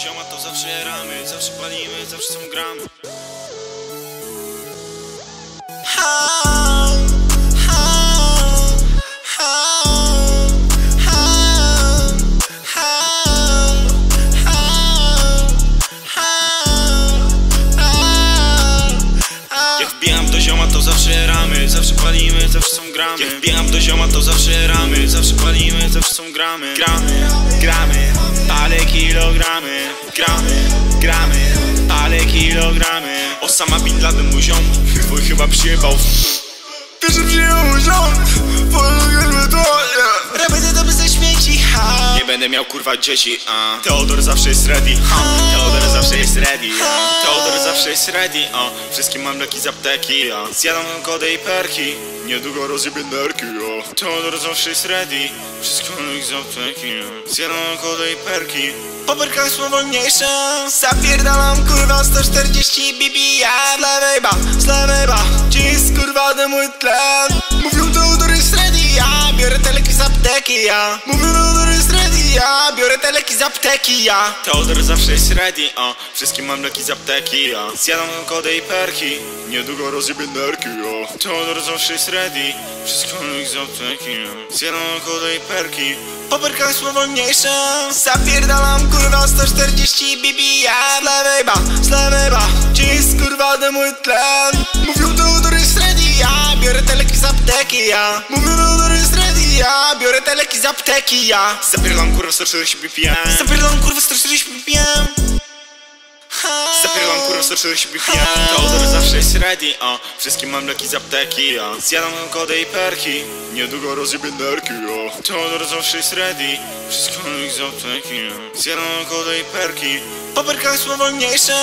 zioma, to zawsze jaramy Zawsze palimy, zawsze są gramy Jak wbijam do zioma, to zawsze jaramy Zawsze palimy, zawsze są gramy. Jak wbijam do zioma, to zawsze jaramy Zawsze palimy, zawsze są gramy. Gramy, gramy, kilogramy Gramy, gramy, palę kilogramy. Osama Bin Laden mój ziom Twój chyba przyjebał. Pierwszy przyjebał mój ziom będę miał kurwa dzieci, a Teodor zawsze jest ready, ha. Teodor zawsze jest ready, a Teodor zawsze jest ready, a Wszystkim mam leki z apteki, a Zjadam kody i perki. Niedługo rozjebię nerki, a Teodor zawsze jest ready Wszystkim mam leki z apteki, a Zjadam kody i perki. Po perkach wolniejsze Zapierdalam kurwa 140 BBM Z lewej ba, z lewej ba. Jest kurwa de mój tlen? Mówią Teodor jest ready, ja Biorę te leki z apteki, ja Mówią Teodor jest ready, ja Biorę te leki z apteki, ja. Teodor zawsze jest ready, a Wszystkim mam leki z apteki, a Zjadam kody i perki Niedługo rozjebię nerki, a Teodor zawsze jest ready Wszystkim mam leki z apteki, a Zjadam kody i perki. Po perkach wolniejsze Zapierdalam kurwa 140 BBM Z lewej ba, z lewej ba. Jest kurwa de mój tlen? Mówią Teodor jest ready, ja Biorę te leki z apteki, ja. Mówią Teodor jest ja Biorę te leki z apteki, ja. Zapierdalam kurwa 140 BPM Zapierdalam kurwa 140 BPM Zapierdalam kurwa 140 BPM Teodor zawsze jest ready, a Wszystkim mam leki z apteki, a Zjadam kody i perki. Niedługo rozjebię nerki, a Teodor zawsze jest ready. Wszystkim mam leki z apteki, a Zjadam kody i perki. Po perkach wolniejsze